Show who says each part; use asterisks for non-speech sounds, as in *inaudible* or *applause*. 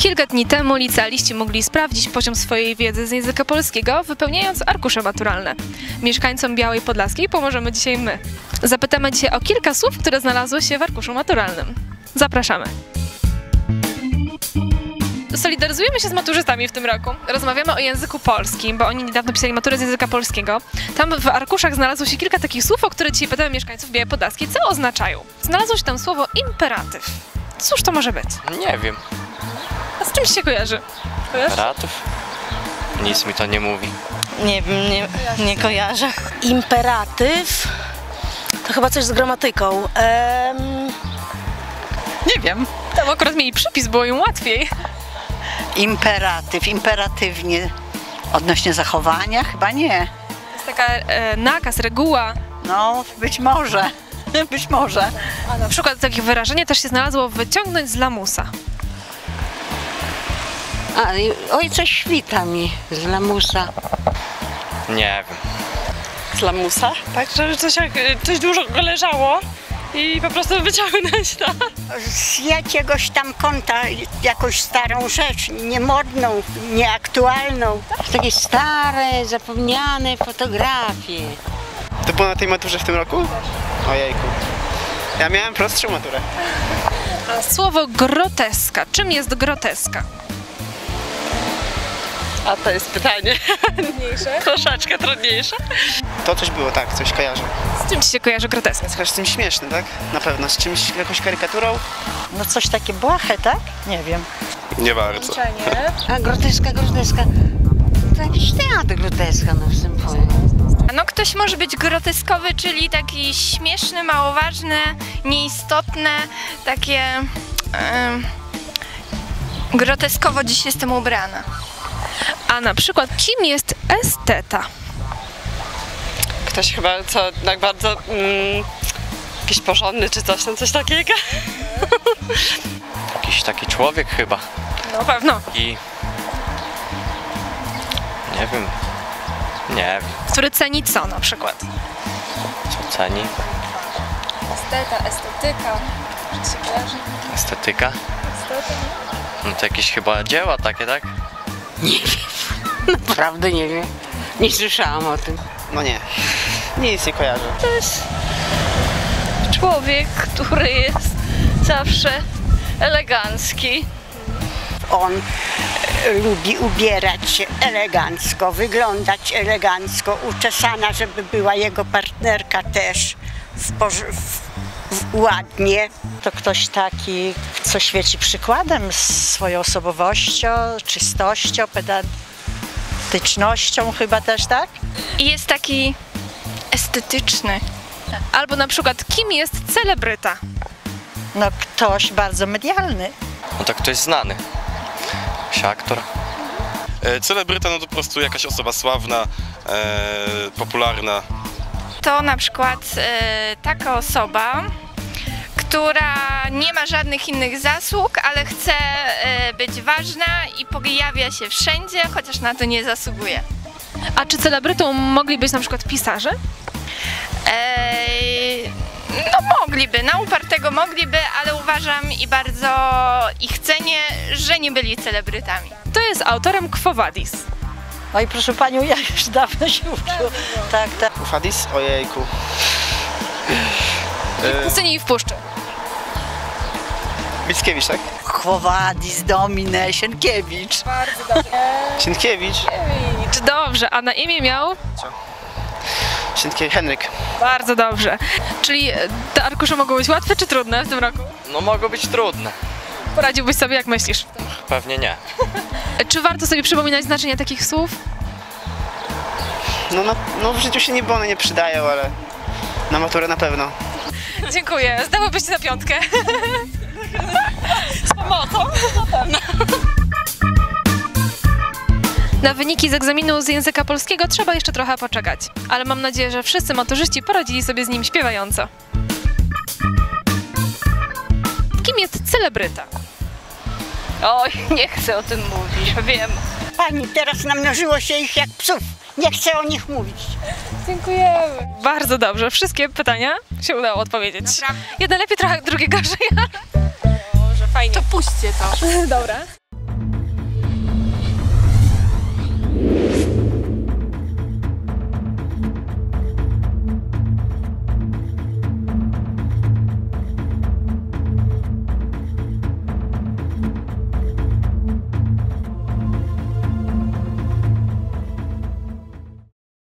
Speaker 1: Kilka dni temu licealiści mogli sprawdzić poziom swojej wiedzy z języka polskiego, wypełniając arkusze maturalne. Mieszkańcom Białej Podlaskiej pomożemy dzisiaj my. Zapytamy dzisiaj o kilka słów, które znalazły się w arkuszu maturalnym. Zapraszamy. Solidaryzujemy się z maturzystami w tym roku. Rozmawiamy o języku polskim, bo oni niedawno pisali maturę z języka polskiego. Tam w arkuszach znalazło się kilka takich słów, o które dzisiaj pytamy mieszkańców Białej Podlaskiej. Co oznaczają? Znalazło się tam słowo imperatyw. Cóż to może być?
Speaker 2: Nie wiem.
Speaker 1: Czym się kojarzy? Kojarzy?
Speaker 2: Ratów? Nic mi to nie mówi.
Speaker 3: Nie wiem, nie, nie kojarzę. Imperatyw to chyba coś z gramatyką. Em,
Speaker 4: Nie wiem.
Speaker 1: Tam akurat mieli przypis, było im łatwiej.
Speaker 4: Imperatyw, imperatywnie odnośnie zachowania? Chyba nie.
Speaker 1: To jest taka e, nakaz, reguła.
Speaker 4: No, być może. *laughs* Być może.
Speaker 1: Na przykład takie wyrażenie też się znalazło wyciągnąć z lamusa.
Speaker 5: A, i ojca świta mi z lamusa.
Speaker 2: Nie wiem.
Speaker 3: z lamusa?
Speaker 6: Tak, że coś, jak, coś dużo go leżało i po prostu wyciągnąć to.
Speaker 7: z jakiegoś tam kąta jakąś starą rzecz, niemodną, nieaktualną.
Speaker 5: Takie stare, zapomniane fotografie.
Speaker 8: To było na tej maturze w tym roku? Ojejku. Ja miałem prostszą maturę.
Speaker 1: A słowo groteska. Czym jest groteska?
Speaker 6: A to jest pytanie. Trudniejsze? *laughs* Troszeczkę trudniejsze.
Speaker 8: To coś było, tak, coś kojarzę.
Speaker 1: Z czym ci się kojarzy groteska?
Speaker 8: Jest z czymś śmiesznym, tak? Na pewno, z czymś, jakąś karykaturą.
Speaker 4: No coś takie błahe, tak? Nie wiem.
Speaker 9: Nie bardzo.
Speaker 5: A groteska, groteska. To jakiś teatr groteska, no wstępuje.
Speaker 10: No ktoś może być groteskowy, czyli taki śmieszny, małoważny, nieistotne, takie... em, groteskowo dziś jestem ubrana.
Speaker 1: A na przykład kim jest esteta?
Speaker 6: Ktoś chyba co tak bardzo mm, jakiś porządny czy coś tam, coś takiego.
Speaker 2: Jakiś taki człowiek chyba.
Speaker 1: No pewno.
Speaker 2: I... Nie wiem. Nie wiem.
Speaker 1: Który ceni co na przykład?
Speaker 2: Co ceni?
Speaker 1: Esteta, estetyka. Czy się kojarzy?
Speaker 2: Estetyka? No to jakieś chyba dzieła takie, tak? *laughs*
Speaker 5: Naprawdę nie wiem. Nie słyszałam o tym.
Speaker 8: No nie. Nic nie kojarzę.
Speaker 6: Człowiek, który jest zawsze elegancki.
Speaker 7: On e, lubi ubierać się elegancko, wyglądać elegancko, uczesana, żeby była jego partnerka też w, w ładnie.
Speaker 4: To ktoś taki, co świeci przykładem swoją osobowością, czystością, pedantycznością chyba też, tak?
Speaker 10: I jest taki estetyczny.
Speaker 1: Albo na przykład kim jest celebryta?
Speaker 4: No ktoś bardzo medialny.
Speaker 2: No to ktoś znany. Jakiś aktor.
Speaker 9: E, celebryta no to po prostu jakaś osoba sławna, e, popularna.
Speaker 10: To na przykład e, taka osoba, która nie ma żadnych innych zasług, ale chce e, być ważna i pojawia się wszędzie, chociaż na to nie zasługuje.
Speaker 1: A czy celebrytą mogli być na przykład pisarze?
Speaker 10: Eee, no mogliby, na upartego mogliby, ale uważam i bardzo ich cenię, że nie byli celebrytami.
Speaker 1: To jest autorem Quo Vadis.
Speaker 4: No i proszę panią, ja już dawno się uczyłam. Tak, tak.
Speaker 8: Ufadis? Ojejku.
Speaker 1: W pustyni i w puszczy.
Speaker 8: Mickiewicz, tak?
Speaker 4: Chłowadis, Domine, Sienkiewicz.
Speaker 8: Sienkiewicz.
Speaker 1: Czy dobrze, a na imię miał?
Speaker 8: Sienkiewicz. Henryk.
Speaker 1: Bardzo dobrze. Czyli e, te arkusze mogą być łatwe czy trudne w tym roku?
Speaker 2: No mogą być trudne.
Speaker 1: Poradziłbyś sobie, jak myślisz?
Speaker 2: Pewnie nie. *laughs*
Speaker 1: Czy warto sobie przypominać znaczenie takich słów?
Speaker 8: No, no, no w życiu się niby one nie przydają, ale na maturę na pewno.
Speaker 1: Dziękuję. Zdałybyście na piątkę. Z pomocą? Na wyniki z egzaminu z języka polskiego trzeba jeszcze trochę poczekać, ale mam nadzieję, że wszyscy maturzyści poradzili sobie z nim śpiewająco. Kim jest celebryta?
Speaker 6: Oj, nie chcę o tym mówić, wiem.
Speaker 7: Pani, teraz namnożyło się ich jak psów. Nie chcę o nich mówić.
Speaker 1: Dziękujemy. Bardzo dobrze. Wszystkie pytania się udało odpowiedzieć.
Speaker 10: Naprawdę?
Speaker 1: Jeden lepiej, trochę drugie gorzej. Może fajnie.
Speaker 10: To puśćcie to.
Speaker 1: Dobra.